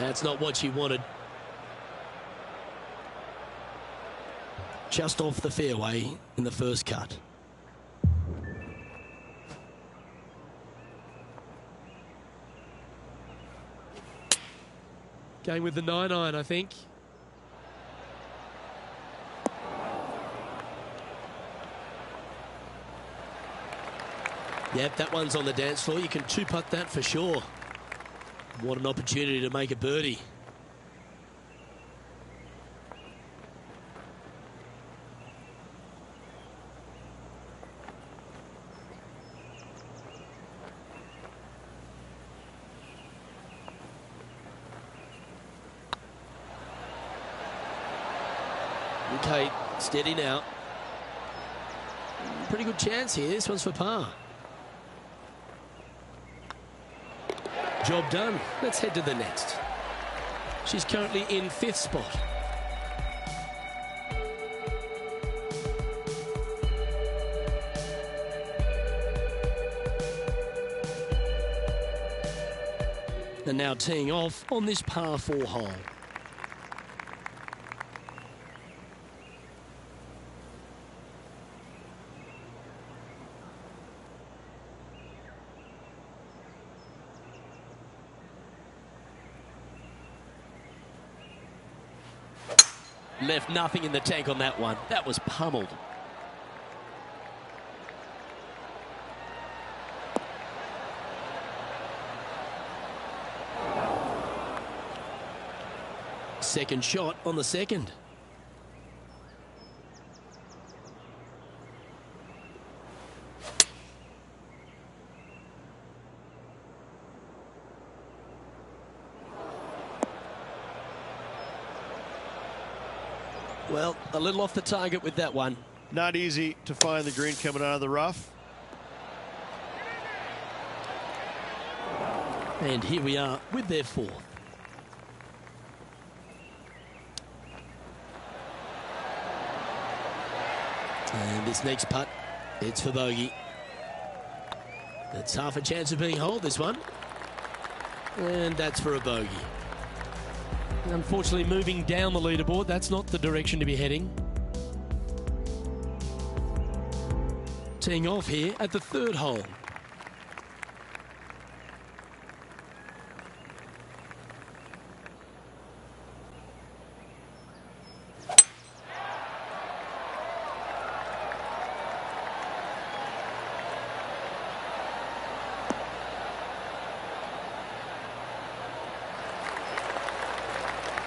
That's not what she wanted. Just off the fairway in the first cut. Going with the 9 iron, I think. Yep, that one's on the dance floor. You can two putt that for sure. What an opportunity to make a birdie. Steady now. Pretty good chance here. This one's for par. Job done. Let's head to the next. She's currently in fifth spot. And now teeing off on this par four hole. Left nothing in the tank on that one. That was pummeled. Second shot on the second. Well, a little off the target with that one. Not easy to find the green coming out of the rough. And here we are with their fourth. And this next putt, it's for bogey. That's half a chance of being hold this one. And that's for a bogey. Unfortunately, moving down the leaderboard, that's not the direction to be heading. Teeing off here at the third hole.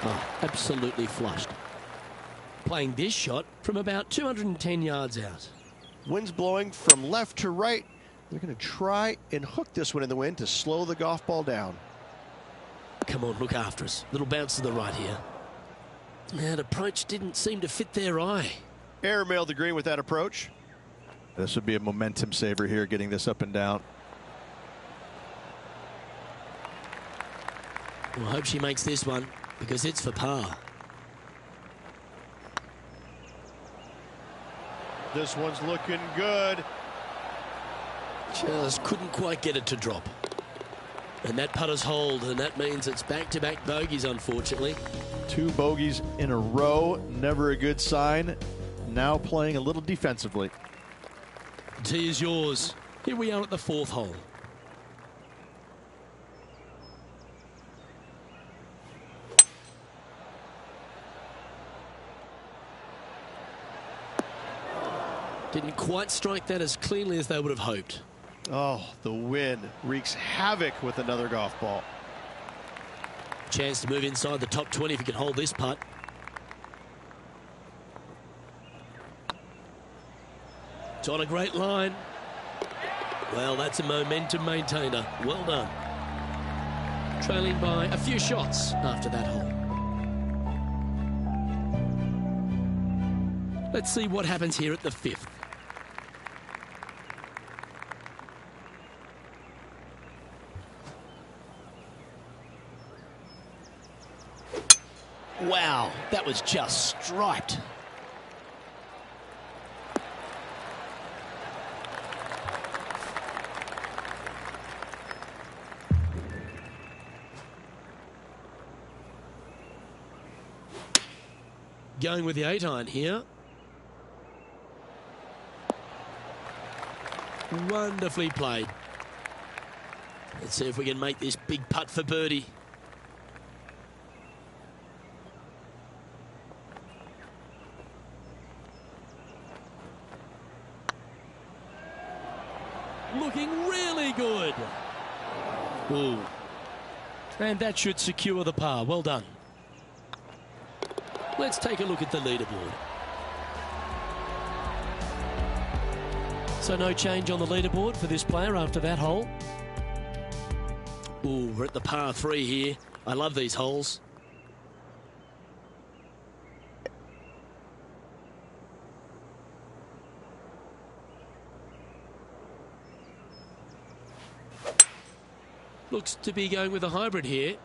Oh, absolutely flushed. Playing this shot from about 210 yards out. Wind's blowing from left to right. They're going to try and hook this one in the wind to slow the golf ball down. Come on, look after us. Little bounce to the right here. That approach didn't seem to fit their eye. Air mailed the green with that approach. This would be a momentum saver here, getting this up and down. Well, I hope she makes this one because it's for par. This one's looking good. Just couldn't quite get it to drop. And that putter's hold, and that means it's back-to-back -back bogeys, unfortunately. Two bogeys in a row, never a good sign. Now playing a little defensively. Tee is yours. Here we are at the fourth hole. Didn't quite strike that as cleanly as they would have hoped. Oh, the wind wreaks havoc with another golf ball. Chance to move inside the top 20 if he can hold this putt. It's on a great line. Well, that's a momentum maintainer. Well done. Trailing by a few shots after that hole. Let's see what happens here at the fifth. That was just striped. Going with the eight iron here. Wonderfully played. Let's see if we can make this big putt for birdie. And that should secure the par. Well done. Let's take a look at the leaderboard. So no change on the leaderboard for this player after that hole. Ooh, we're at the par three here. I love these holes. Looks to be going with a hybrid here.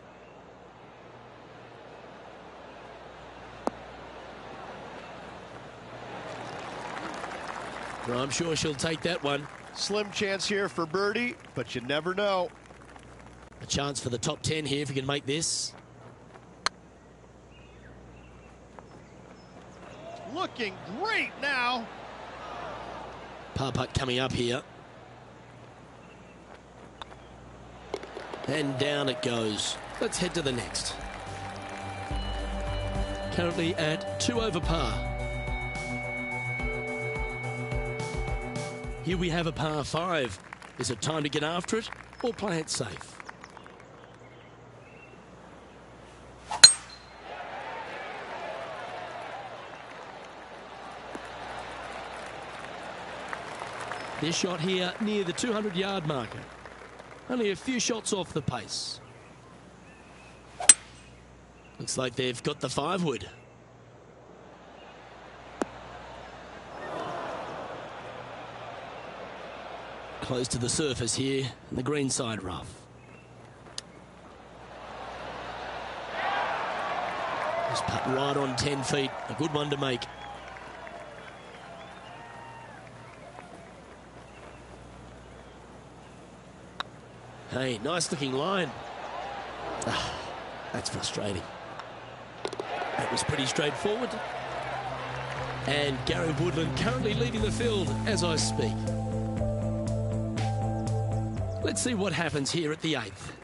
Well, I'm sure she'll take that one. Slim chance here for birdie, but you never know. A chance for the top 10 here if you can make this. Looking great now. Par putt coming up here. And down it goes. Let's head to the next. Currently at two over par. Here we have a par five. Is it time to get after it or play it safe? This shot here near the 200 yard marker. Only a few shots off the pace. Looks like they've got the five wood. Close to the surface here, in the green side rough. Just putt right on 10 feet. A good one to make. Nice looking line. Ah, that's frustrating. That was pretty straightforward. And Gary Woodland currently leading the field as I speak. Let's see what happens here at the eighth.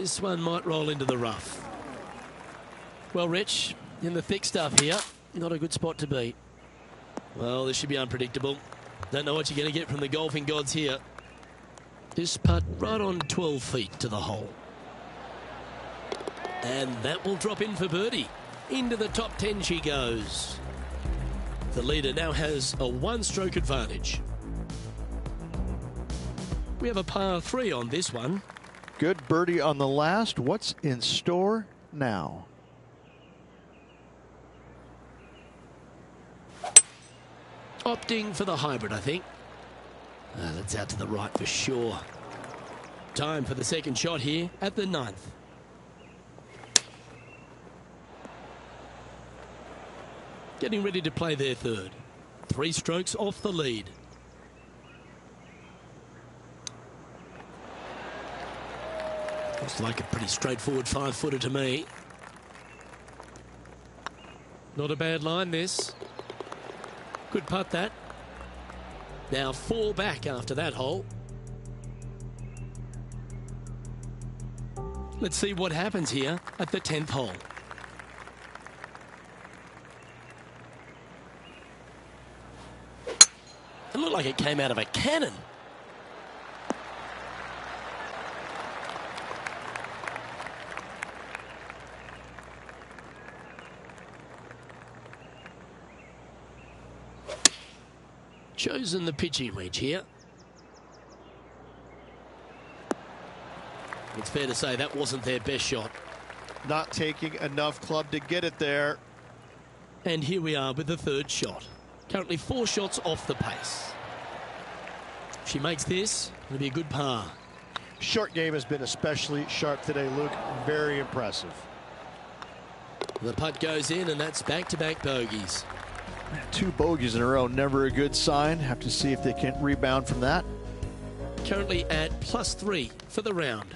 This one might roll into the rough. Well, Rich, in the thick stuff here, not a good spot to be. Well, this should be unpredictable. Don't know what you're going to get from the golfing gods here. This putt right on 12 feet to the hole. And that will drop in for birdie. Into the top 10 she goes. The leader now has a one stroke advantage. We have a par three on this one. Good birdie on the last. What's in store now? Opting for the hybrid, I think. Ah, that's out to the right for sure. Time for the second shot here at the ninth. Getting ready to play their third. Three strokes off the lead. Looks like a pretty straightforward five footer to me. Not a bad line, this. Good putt that. Now four back after that hole. Let's see what happens here at the 10th hole. It looked like it came out of a cannon. Chosen the pitching wedge here. It's fair to say that wasn't their best shot. Not taking enough club to get it there. And here we are with the third shot. Currently four shots off the pace. If she makes this, it'll be a good par. Short game has been especially sharp today, Luke. Very impressive. The putt goes in, and that's back-to-back bogeys. Two bogeys in a row, never a good sign. Have to see if they can rebound from that. Currently at plus three for the round.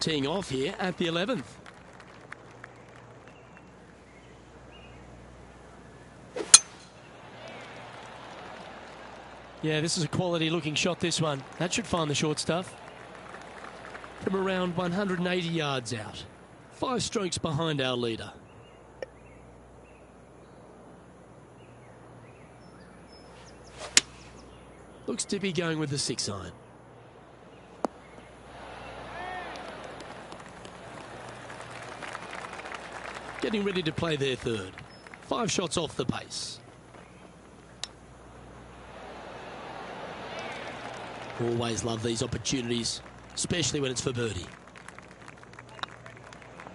Teeing off here at the 11th. Yeah, this is a quality looking shot, this one. That should find the short stuff. From around 180 yards out. Five strokes behind our leader. Looks to be going with the six iron. Getting ready to play their third. Five shots off the pace. Always love these opportunities, especially when it's for birdie.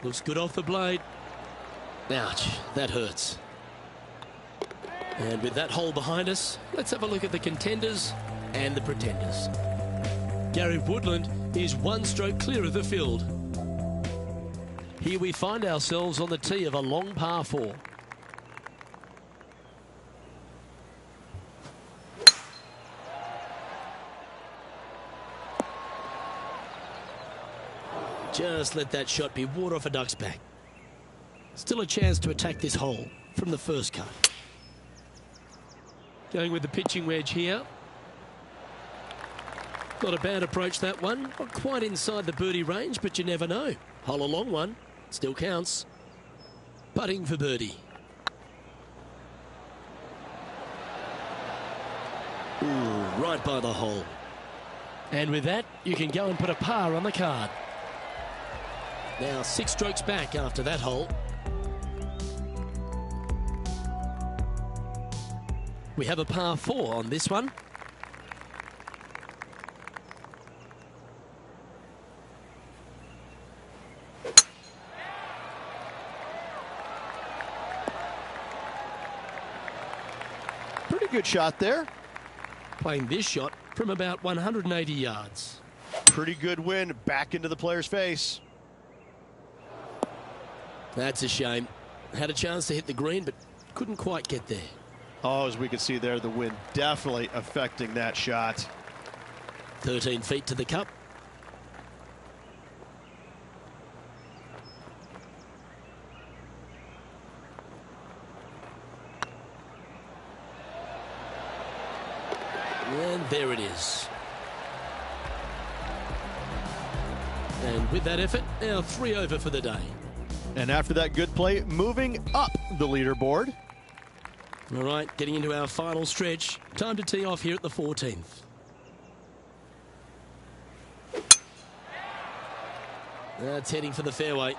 Looks good off the blade. Ouch, that hurts. And with that hole behind us, let's have a look at the contenders and the pretenders. Gary Woodland is one stroke clear of the field. Here we find ourselves on the tee of a long par four. Just let that shot be water off a duck's back. Still a chance to attack this hole from the first cut. Going with the pitching wedge here. Not a bad approach that one. Not quite inside the birdie range, but you never know. Hole a long one. Still counts. Putting for birdie. Ooh, right by the hole. And with that, you can go and put a par on the card. Now six strokes back after that hole. We have a par four on this one. Pretty good shot there. Playing this shot from about 180 yards. Pretty good win back into the player's face. That's a shame. Had a chance to hit the green, but couldn't quite get there. Oh, as we can see there, the wind definitely affecting that shot. 13 feet to the cup. And there it is. And with that effort, now three over for the day. And after that good play, moving up the leaderboard. All right, getting into our final stretch. Time to tee off here at the 14th. That's heading for the fairway.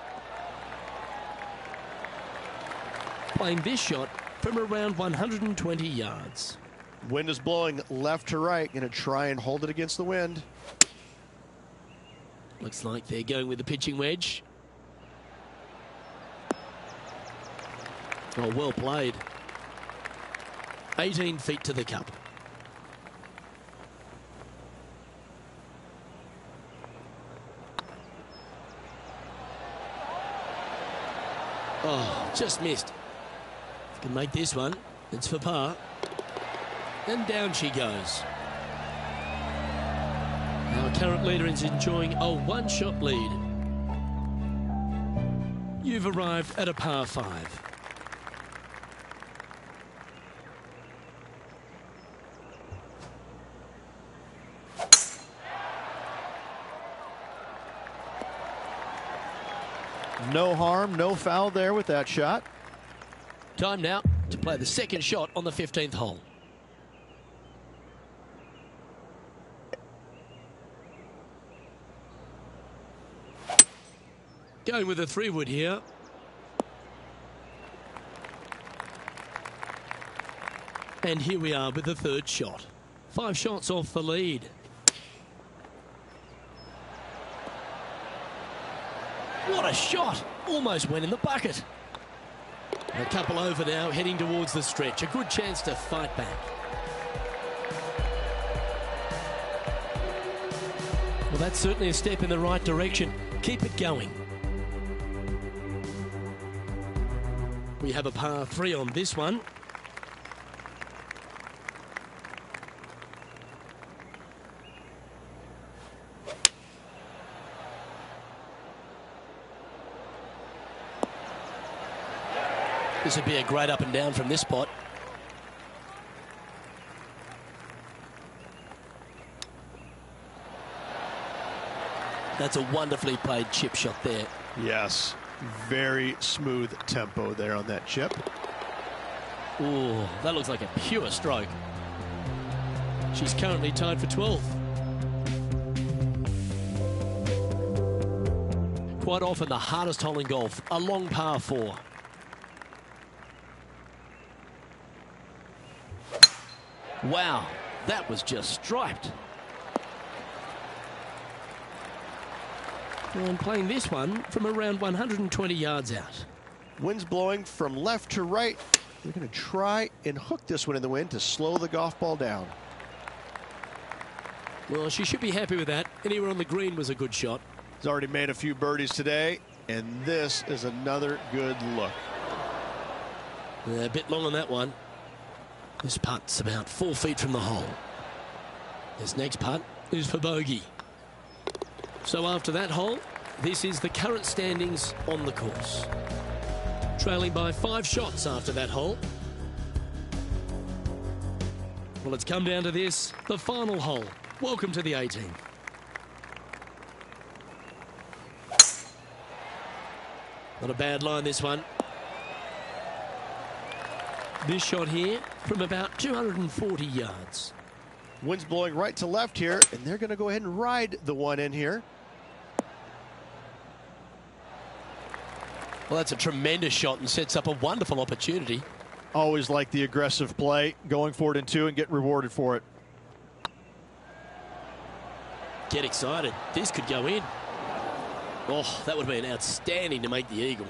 Playing this shot from around 120 yards. Wind is blowing left to right. Going to try and hold it against the wind. Looks like they're going with the pitching wedge. Oh, well played. 18 feet to the cup. Oh, just missed. Can make this one. It's for par. And down she goes. Our current leader is enjoying a one-shot lead. You've arrived at a par five. No harm, no foul there with that shot. Time now to play the second shot on the 15th hole. Going with a three wood here. And here we are with the third shot. Five shots off the lead. What a shot! Almost went in the bucket. A couple over now, heading towards the stretch. A good chance to fight back. Well, that's certainly a step in the right direction. Keep it going. We have a par three on this one. This would be a great up and down from this spot. That's a wonderfully played chip shot there. Yes, very smooth tempo there on that chip. Oh, that looks like a pure stroke. She's currently tied for 12. Quite often the hardest hole in golf, a long par four. Wow, that was just striped. And playing this one from around 120 yards out. Wind's blowing from left to right. They're going to try and hook this one in the wind to slow the golf ball down. Well, she should be happy with that. Anywhere on the green was a good shot. He's already made a few birdies today, and this is another good look. Yeah, a bit long on that one. This putt's about four feet from the hole. This next putt is for bogey. So after that hole, this is the current standings on the course. Trailing by five shots after that hole. Well, it's come down to this, the final hole. Welcome to the 18. Not a bad line, this one. This shot here from about 240 yards. Wind's blowing right to left here, and they're going to go ahead and ride the one in here. Well, that's a tremendous shot and sets up a wonderful opportunity. Always like the aggressive play, going for it in two and get rewarded for it. Get excited. This could go in. Oh, that would have been outstanding to make the eagle.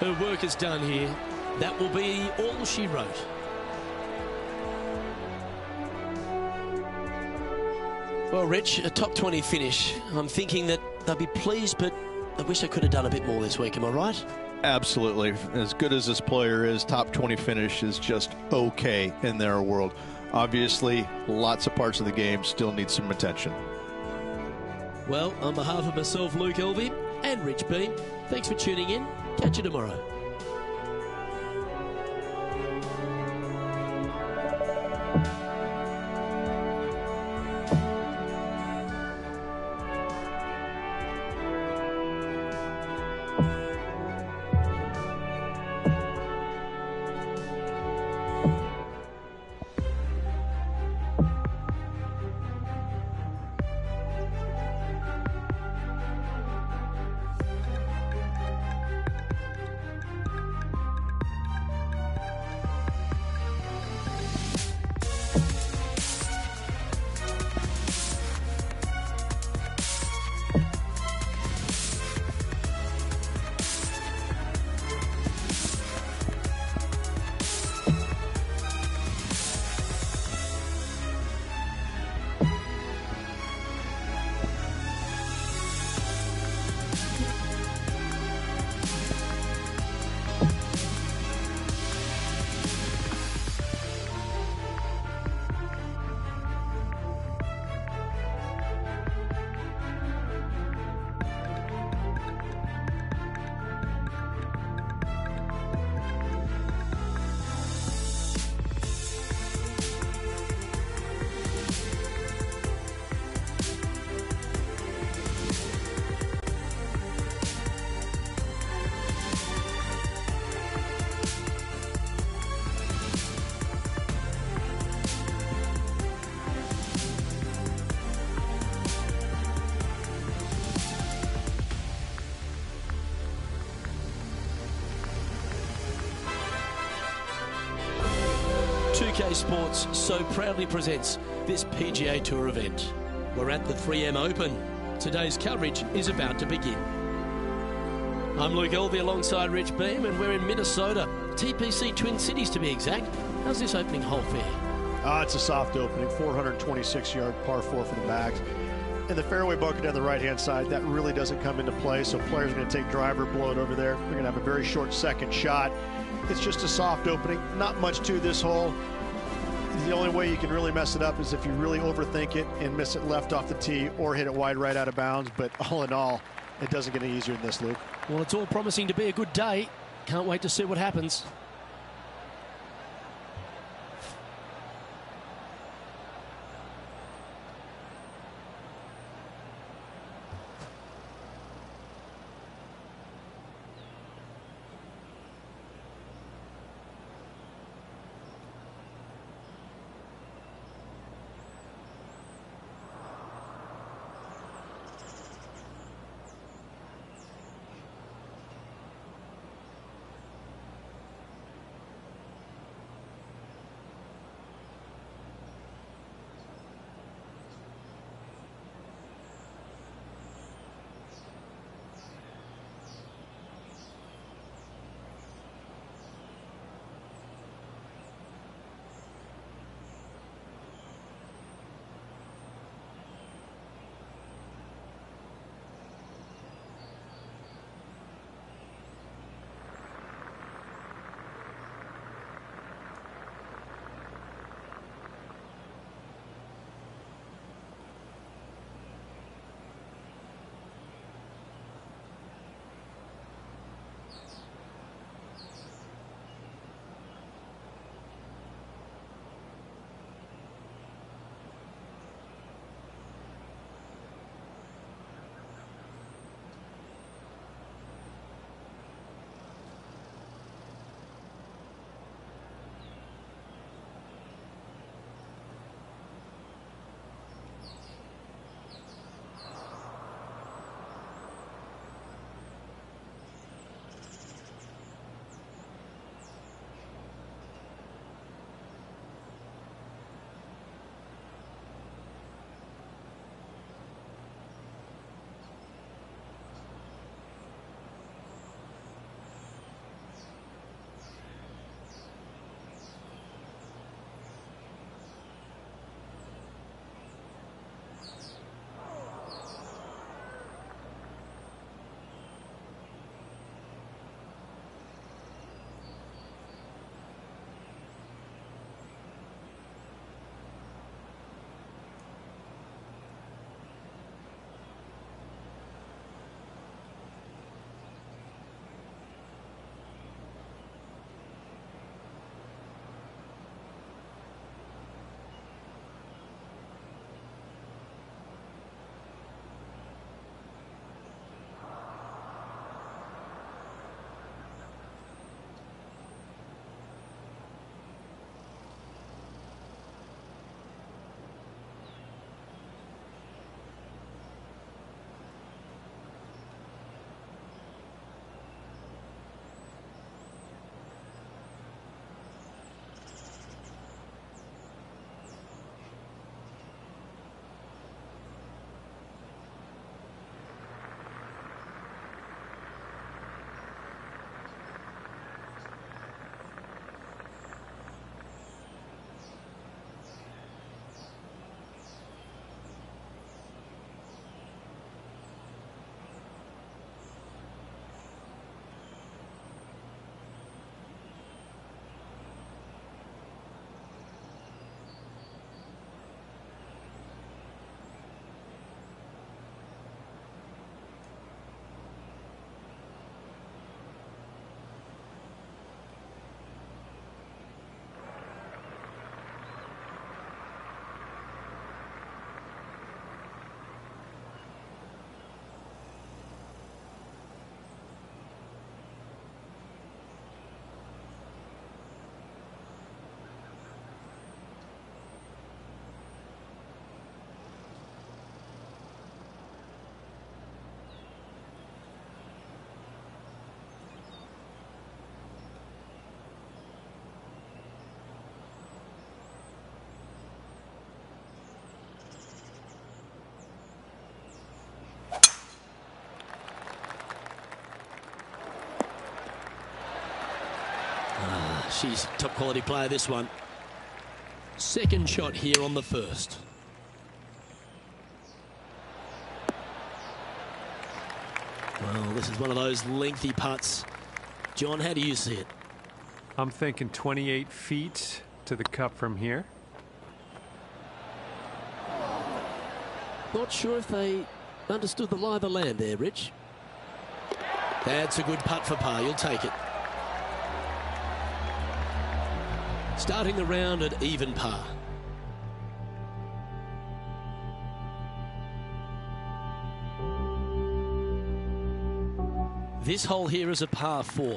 Her work is done here. That will be all she wrote. Well, Rich, a top 20 finish. I'm thinking that they'll be pleased, but I wish I could have done a bit more this week. Am I right? Absolutely. As good as this player is, top 20 finish is just okay in their world. Obviously, lots of parts of the game still need some attention. Well, on behalf of myself, Luke Elvy, and Rich Beem, thanks for tuning in. Catch you tomorrow. Sports so proudly presents this PGA Tour event. We're at the 3M Open. Today's coverage is about to begin. I'm Luke Elvy alongside Rich Beem, and we're in Minnesota, TPC Twin Cities to be exact. How's this opening hole fare? Ah, it's a soft opening, 426 yard par four for the bags. And the fairway bunker down the right hand side, that really doesn't come into play. So players are going to take driver, blow it over there. They're going to have a very short second shot. It's just a soft opening, not much to this hole the only way you can really mess it up is if you really overthink it and miss it left off the tee or hit it wide right out of bounds. But all in all, it doesn't get any easier than this, Luke. Well, it's all promising to be a good day. Can't wait to see what happens. She's top quality player, this one. Second shot here on the first. Well, this is one of those lengthy putts. John, how do you see it? I'm thinking 28 feet to the cup from here. Not sure if they understood the lie of the land there, Rich. That's a good putt for par. You'll take it. Starting the round at even par. This hole here is a par four.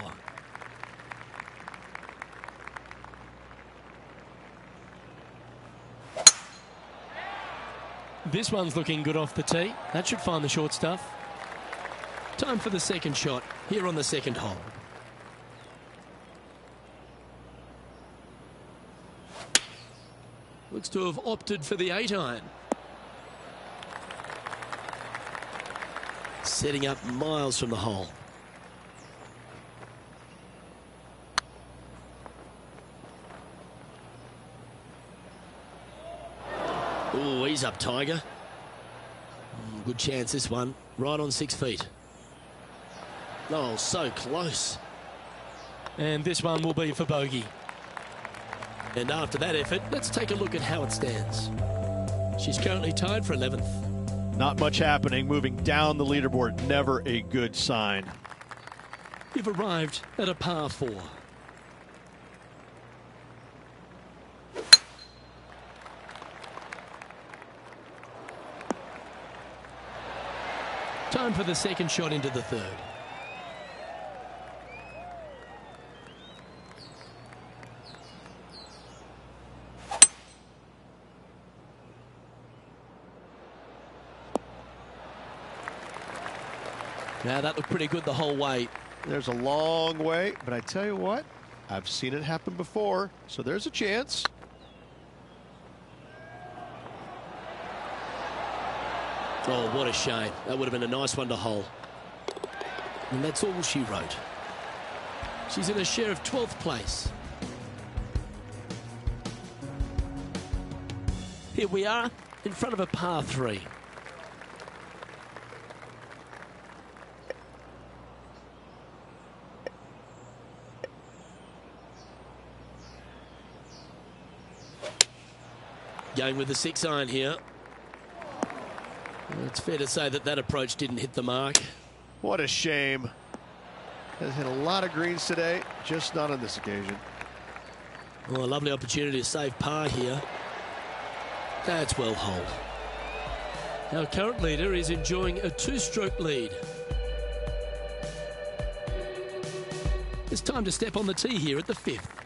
This one's looking good off the tee. That should find the short stuff. Time for the second shot here on the second hole. Looks to have opted for the eight iron. Setting up miles from the hole. Oh, he's up, Tiger. Mm, Good chance, this one. Right on six feet. Oh, so close. And this one will be for bogey. And after that effort, let's take a look at how it stands. She's currently tied for 11th. Not much happening. Moving down the leaderboard, never a good sign. You've arrived at a par four. Time for the second shot into the third. Now that looked pretty good the whole way. There's a long way, but I tell you what, I've seen it happen before, so there's a chance. Oh, what a shame. That would have been a nice one to hole. And that's all she wrote. She's in a share of 12th place. Here we are in front of a par three. Going with the six iron here. It's fair to say that that approach didn't hit the mark. What a shame. Has hit a lot of greens today, just not on this occasion. Well, a lovely opportunity to save par here. That's well holed. Our current leader is enjoying a two-stroke lead. It's time to step on the tee here at the fifth.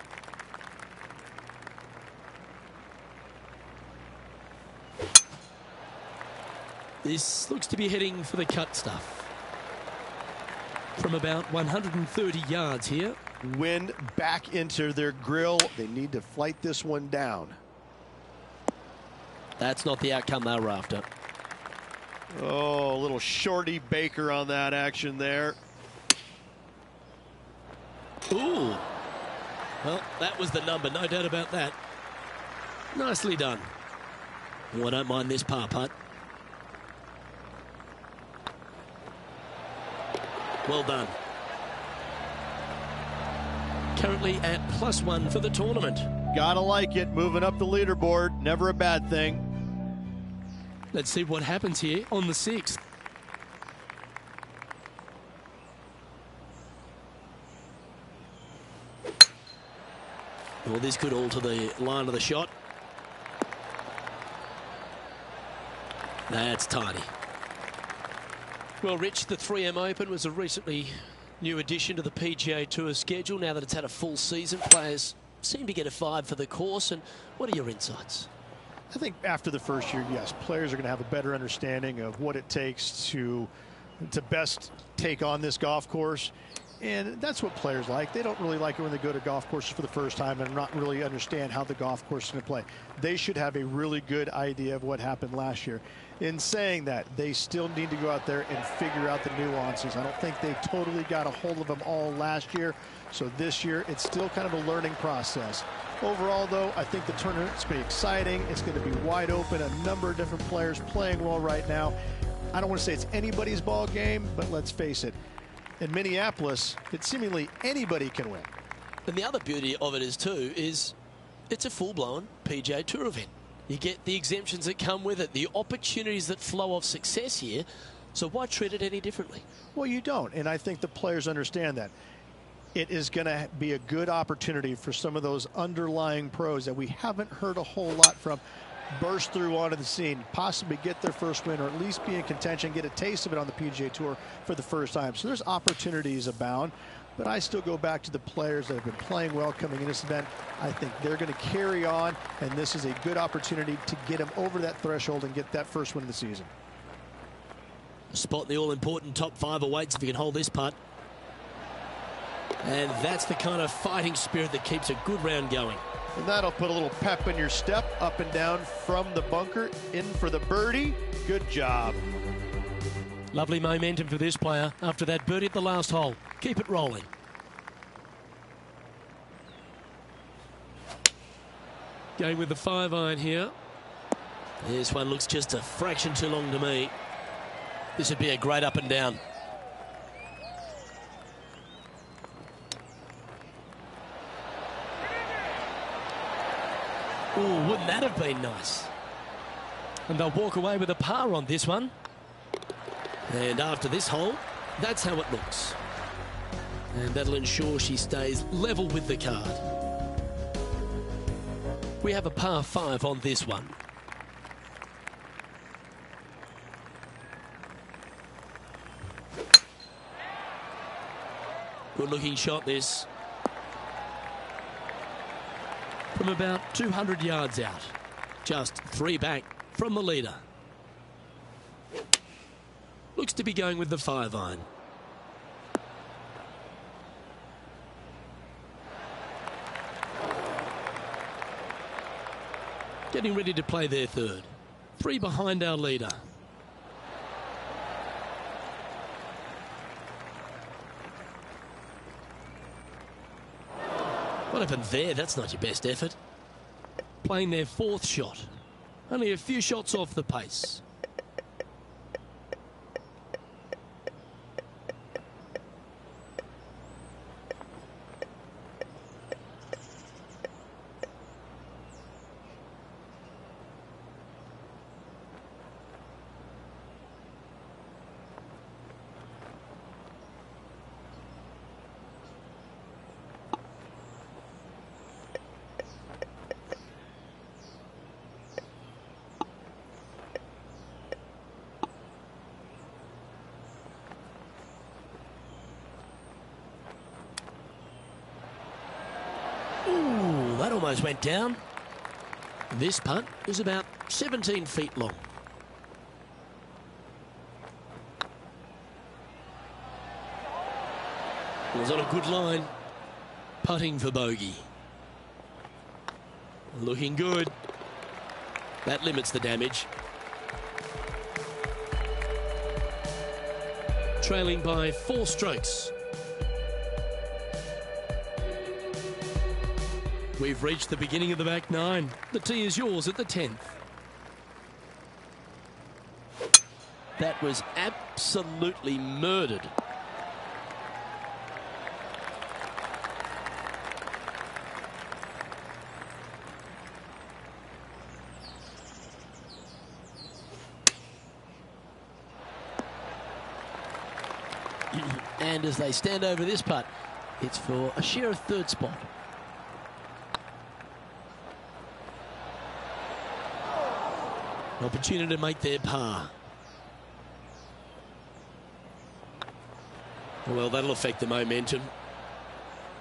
This looks to be heading for the cut stuff. From about 130 yards here. Wind back into their grill. They need to flight this one down. That's not the outcome they were after. Oh, a little shorty Baker on that action there. Ooh. Well, that was the number, no doubt about that. Nicely done. Oh, I don't mind this par putt. Well done. Currently at plus one for the tournament. Gotta like it. Moving up the leaderboard. Never a bad thing. Let's see what happens here on the sixth. Well, this could alter the line of the shot. That's tiny. Well, Rich, the 3M Open was a recently new addition to the PGA Tour schedule. Now that it's had a full season, players seem to get a vibe for the course. And what are your insights? I think after the first year, yes, players are going to have a better understanding of what it takes to to best take on this golf course. And that's what players like. They don't really like it when they go to golf courses for the first time and not really understand how the golf course is going to play. They should have a really good idea of what happened last year. In saying that, they still need to go out there and figure out the nuances. I don't think they totally got a hold of them all last year. So this year, it's still kind of a learning process. Overall, though, I think the tournament's been exciting. It's going to be wide open. A number of different players playing well right now. I don't want to say it's anybody's ball game, but let's face it. In Minneapolis, it seemingly anybody can win. And the other beauty of it is too is it's a full-blown PGA Tour event. You get the exemptions that come with it, the opportunities that flow of success here. So why treat it any differently? Well, you don't, and I think the players understand that. it is going to be a good opportunity for some of those underlying pros that we haven't heard a whole lot from burst through onto the scene, possibly get their first win or at least be in contention, get a taste of it on the PGA Tour for the first time. So there's opportunities abound. But I still go back to the players that have been playing well coming in this event. I think they're going to carry on, and this is a good opportunity to get them over that threshold and get that first win of the season. Spot the all-important top five awaits if you can hold this putt. And that's the kind of fighting spirit that keeps a good round going. And that'll put a little pep in your step, up and down from the bunker, in for the birdie. Good job. Lovely momentum for this player after that birdie at the last hole. Keep it rolling. Going with the five iron here. This one looks just a fraction too long to me. This would be a great up and down. Wouldn't that have been nice? And they'll walk away with a par on this one. And after this hole, that's how it looks. And that'll ensure she stays level with the card. We have a par 5 on this one. Good looking shot this. From about 200 yards out. Just three back from the leader. Looks to be going with the five iron. Getting ready to play their third. Three behind our leader. What happened there? That's not your best effort. Playing their fourth shot. Only a few shots off the pace. Almost went down. This punt is about 17 feet long. Was on a good line. Putting for bogey. Looking good. That limits the damage. Trailing by four strokes. We've reached the beginning of the back nine. The tee is yours at the 10th. That was absolutely murdered. and as they stand over this putt, it's for a share of third spot. Opportunity to make their par. Well, that'll affect the momentum.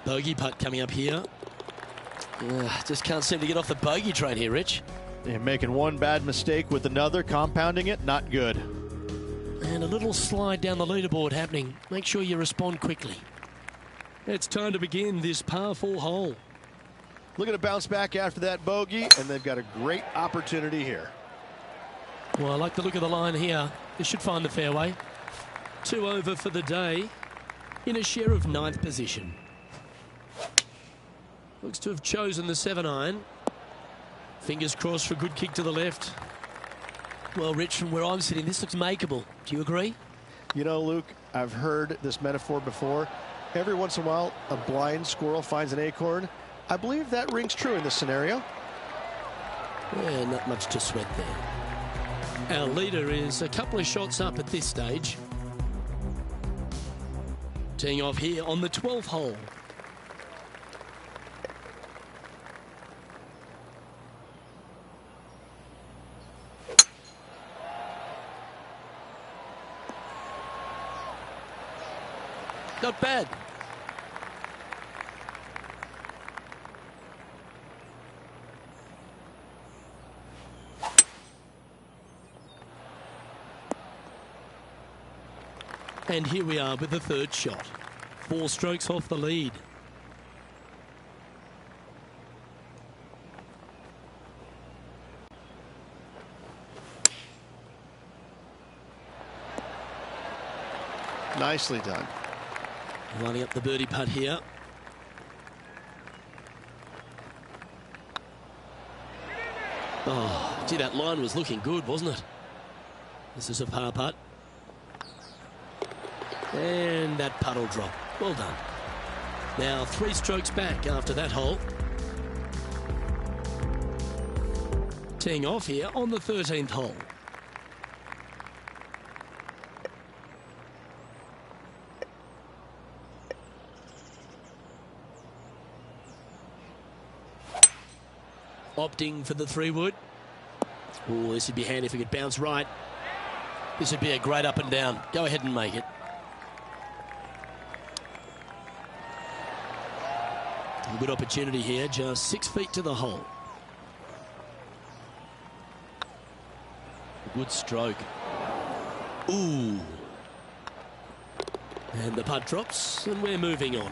Bogey putt coming up here. Ugh, just can't seem to get off the bogey train here, Rich. And making one bad mistake with another, compounding it, not good. And a little slide down the leaderboard happening. Make sure you respond quickly. It's time to begin this par four hole. Looking to bounce back after that bogey, and they've got a great opportunity here. Well, I like the look of the line here. This should find the fairway. Two over for the day in a share of ninth position. Looks to have chosen the seven iron. Fingers crossed for a good kick to the left. Well, Rich, from where I'm sitting, this looks makeable. Do you agree? You know, Luke, I've heard this metaphor before. Every once in a while, a blind squirrel finds an acorn. I believe that rings true in this scenario. Yeah, not much to sweat there. Our leader is a couple of shots up at this stage. Teeing off here on the 12th hole. Not bad. And here we are with the third shot. Four strokes off the lead. Nicely done. Lining up the birdie putt here. Oh, gee, that line was looking good, wasn't it? This is a par putt. And that puddle drop. Well done. Now three strokes back after that hole. Teeing off here on the 13th hole. Opting for the three wood. Oh, this would be handy if we could bounce right. This would be a great up and down. Go ahead and make it. Good opportunity here, just six feet to the hole. Good stroke. Ooh. And the putt drops, and we're moving on.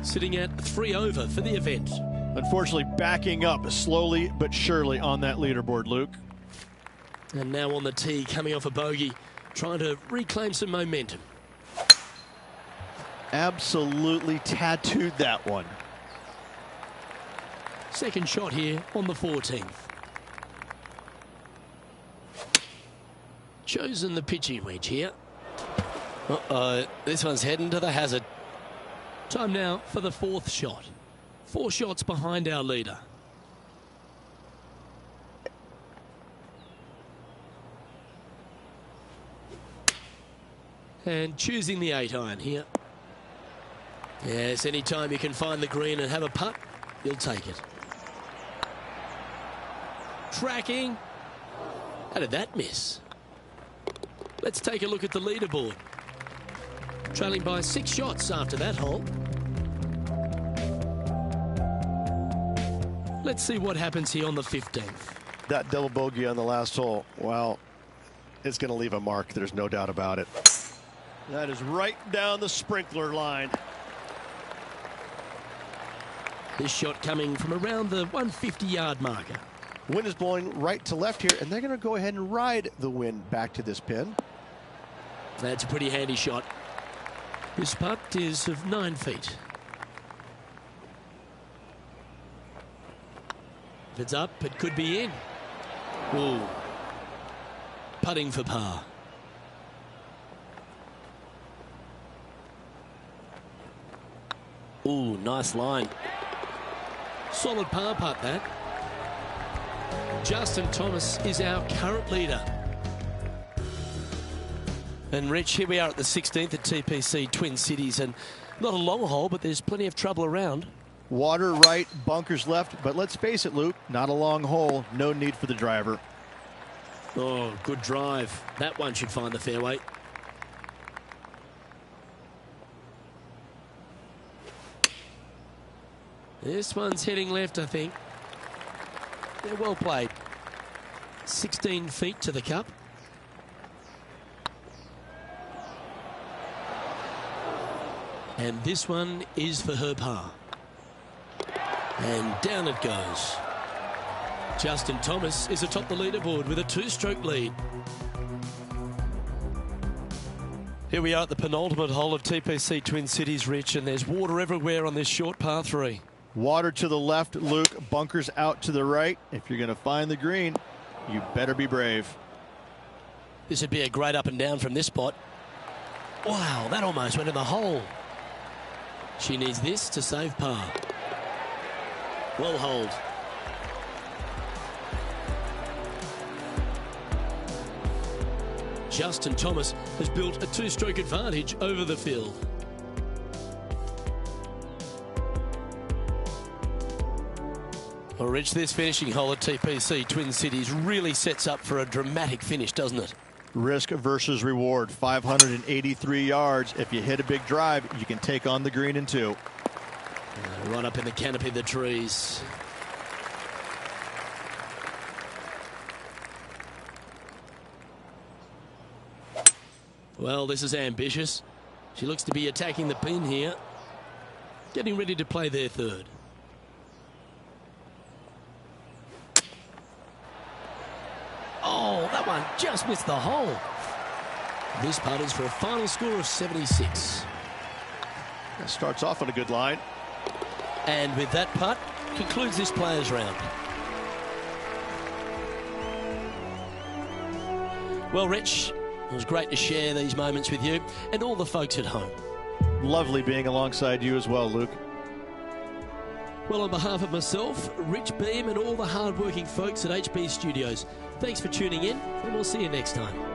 Sitting at three over for the event. Unfortunately, backing up slowly but surely on that leaderboard, Luke. And now on the tee, coming off a bogey, trying to reclaim some momentum. Absolutely tattooed that one. Second shot here on the 14th. Chosen the pitching wedge here. Uh-oh, this one's heading to the hazard. Time now for the fourth shot. Four shots behind our leader. And choosing the eight iron here. Yes, anytime you can find the green and have a putt, you'll take it. Tracking. How did that miss? Let's take a look at the leaderboard. Trailing by six shots after that hole. Let's see what happens here on the 15th. That double bogey on the last hole, well, it's going to leave a mark. There's no doubt about it. That is right down the sprinkler line. This shot coming from around the 150 yard marker. Wind is blowing right to left here, and they're going to go ahead and ride the wind back to this pin. That's a pretty handy shot. This putt is of nine feet. If it's up, it could be in. Ooh. Putting for par. Ooh, nice line. Solid par putt that. Justin Thomas is our current leader. And Rich, here we are at the 16th at TPC Twin Cities, and not a long hole, but there's plenty of trouble around. Water right, bunkers left, but let's face it, Luke, not a long hole. No need for the driver. Oh, good drive. That one should find the fairway. This one's heading left, I think. They're well played. 16 feet to the cup. And this one is for her par. And down it goes. Justin Thomas is atop the leaderboard with a two-stroke lead. Here we are at the penultimate hole of TPC Twin Cities, Rich, and there's water everywhere on this short par three. Water to the left, Luke. Bunkers out to the right. If you're going to find the green, you better be brave. This would be a great up and down from this spot. Wow, that almost went in the hole. She needs this to save par. Well holed. Justin Thomas has built a two-stroke advantage over the field. Well, Rich, this finishing hole at TPC Twin Cities really sets up for a dramatic finish, doesn't it? Risk versus reward. 583 yards. If you hit a big drive, you can take on the green in two. Uh, right up in the canopy of the trees. Well, this is ambitious. She looks to be attacking the pin here. Getting ready to play their third. Oh, that one just missed the hole. This putt is for a final score of 76. That starts off on a good line. And with that putt, concludes this players round. Well, Rich, it was great to share these moments with you and all the folks at home. Lovely being alongside you as well, Luke. Well, on behalf of myself, Rich Beem, and all the hard-working folks at HB Studios, thanks for tuning in, and we'll see you next time.